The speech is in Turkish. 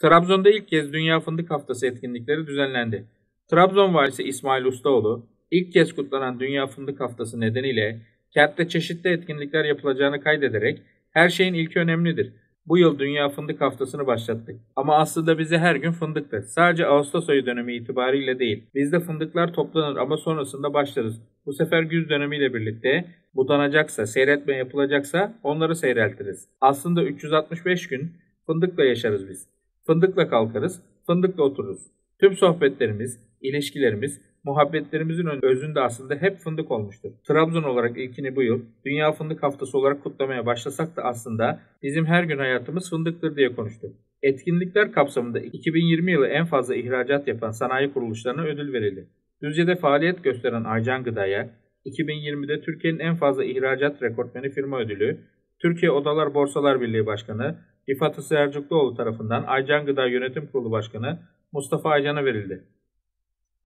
Trabzon'da ilk kez Dünya Fındık Haftası etkinlikleri düzenlendi. Trabzon valisi İsmail Ustaoğlu, ilk kez kutlanan Dünya Fındık Haftası nedeniyle kentte çeşitli etkinlikler yapılacağını kaydederek her şeyin ilki önemlidir. Bu yıl Dünya Fındık Haftası'nı başlattık. Ama aslında bize her gün fındıktır. Sadece Ağustos ayı dönemi itibariyle değil. Bizde fındıklar toplanır ama sonrasında başlarız. Bu sefer güz dönemiyle birlikte budanacaksa, seyretme yapılacaksa onları seyreltiriz. Aslında 365 gün fındıkla yaşarız biz. Fındıkla kalkarız, fındıkla otururuz. Tüm sohbetlerimiz, ilişkilerimiz, muhabbetlerimizin özünde aslında hep fındık olmuştur. Trabzon olarak ilkini bu yıl Dünya Fındık Haftası olarak kutlamaya başlasak da aslında bizim her gün hayatımız fındıktır diye konuştuk. Etkinlikler kapsamında 2020 yılı en fazla ihracat yapan sanayi kuruluşlarına ödül verildi. Düzce'de faaliyet gösteren Aycan Gıda'ya 2020'de Türkiye'nin en fazla ihracat rekortmeni firma ödülü, Türkiye Odalar Borsalar Birliği Başkanı Rifat Isıyarcıklıoğlu tarafından Aycan Gıda Yönetim Kurulu Başkanı Mustafa Aycan'a verildi.